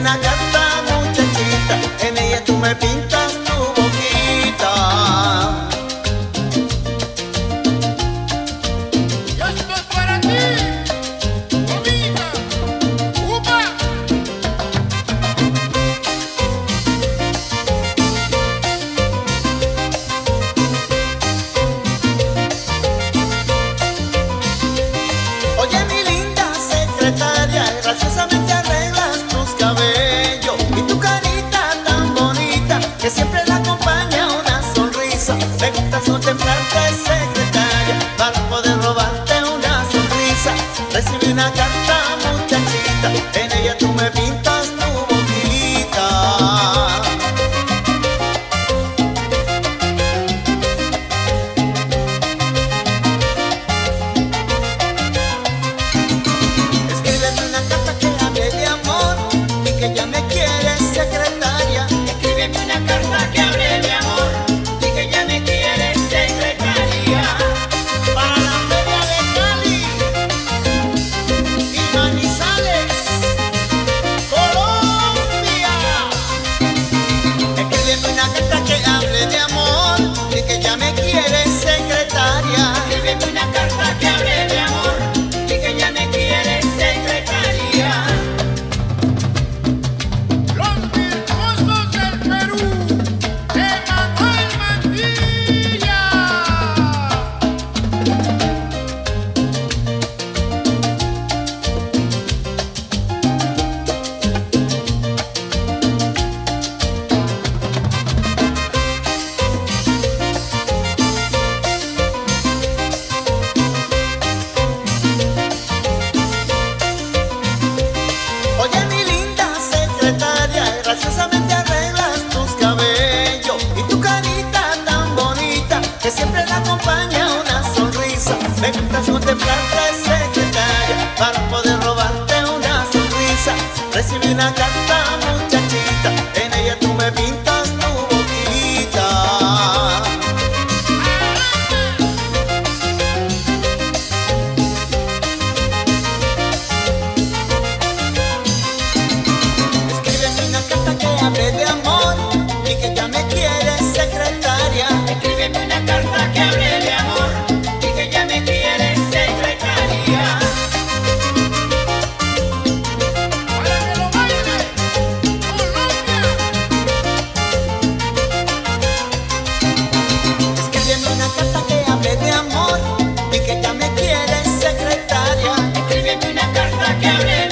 una gata muchachita, en ella tú me pintas. en ella tú me pintas. Falta de secretaria para poder robarte una sonrisa. Recibí una carta, muchachita, en ella tú me pintas tu boquita. Escríbeme una carta que hable de amor amor